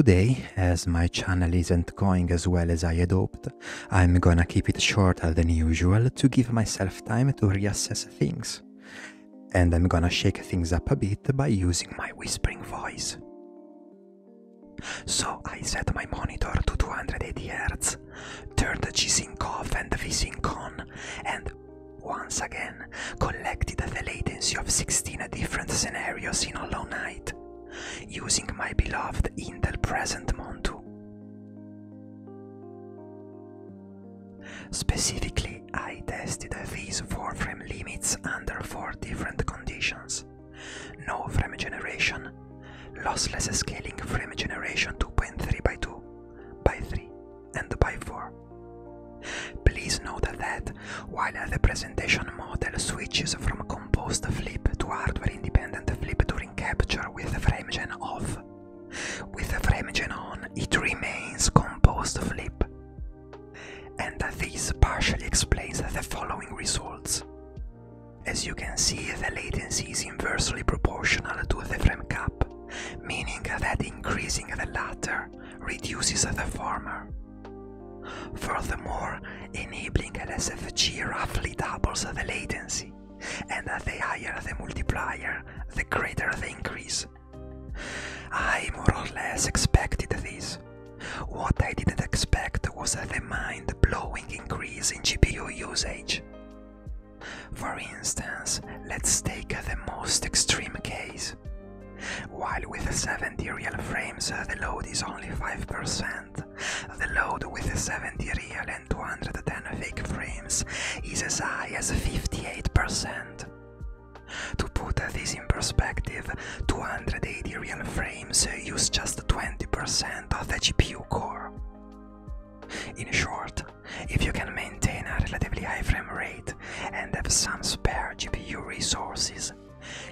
Today, as my channel isn't going as well as I had hoped, I'm gonna keep it shorter than usual to give myself time to reassess things. And I'm gonna shake things up a bit by using my whispering voice. So I set my monitor to 280 Hz, turned the G-Sync off and the V-Sync on, and once again collected the latency of 16 different scenarios in Hollow Knight using my beloved Intel PresentMon 2. Specifically, I tested these 4 frame limits under 4 different conditions. No frame generation, lossless scaling frame generation 2.3 by 2, by 3, and by 4. Please note that while the presentation model switches from composed flip to hardware the following results. As you can see, the latency is inversely proportional to the frame cap, meaning that increasing the latter reduces the former. Furthermore, enabling LSFG roughly doubles the latency, and the higher the multiplier, the greater the increase. I more or less expected this. What I didn't expect was the mind blowing increase in GPU usage. For instance, let's take the most extreme case. While with 70 real frames the load is only 5%, the load with 70 real and 210 fake frames is as high as 58%. To put this in perspective, 280 real frames use just 20% of the GPU core. In short, rate and have some spare GPU resources,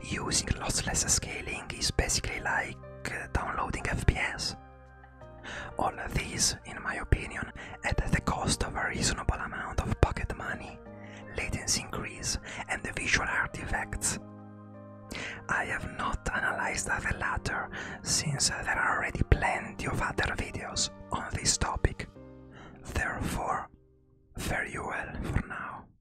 using lossless scaling is basically like uh, downloading FPS. All of these, in my opinion, at the cost of a reasonable amount of pocket money, latency increase, and the visual artifacts. I have not analyzed the latter since there are already plenty of other